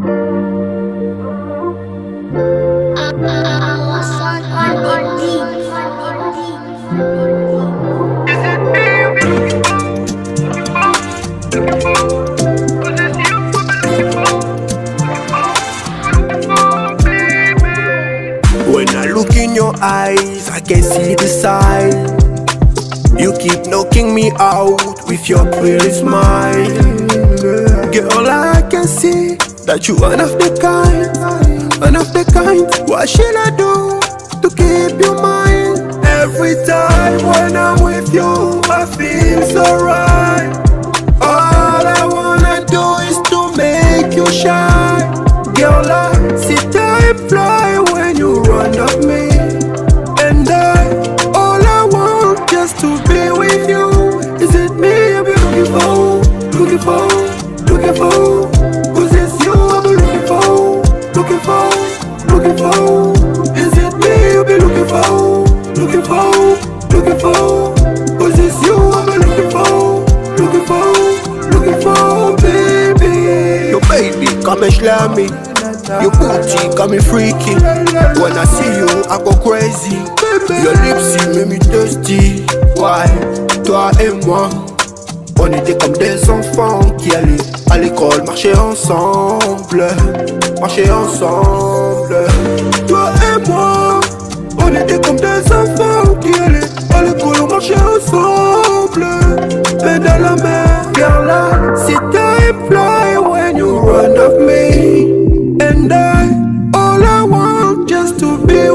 When I look in your eyes, I can see the sign. You keep knocking me out with your pretty smile. Girl, I can see that you one of the kind, one of the kind. What should I do to keep you mine? Every time when I'm with you, I feel so right. All I wanna do is to make you shine. Girl, I see time fly when you run up me. And I, all I want just to be with you. Is it me been looking for? Looking for, looking for. Looking for. You baby. Come and slam me. Booty freaky. When I see you, I go crazy. Your lips, you make me thirsty. Why? Toi et moi, on était comme des enfants qui allaient à l'école marcher ensemble. Marcher ensemble. Toi et moi, on était comme des enfants qui allaient à l'école marcher ensemble. Mais dans la mer, girl, I see time fly when you run of me. And I, all I want just to be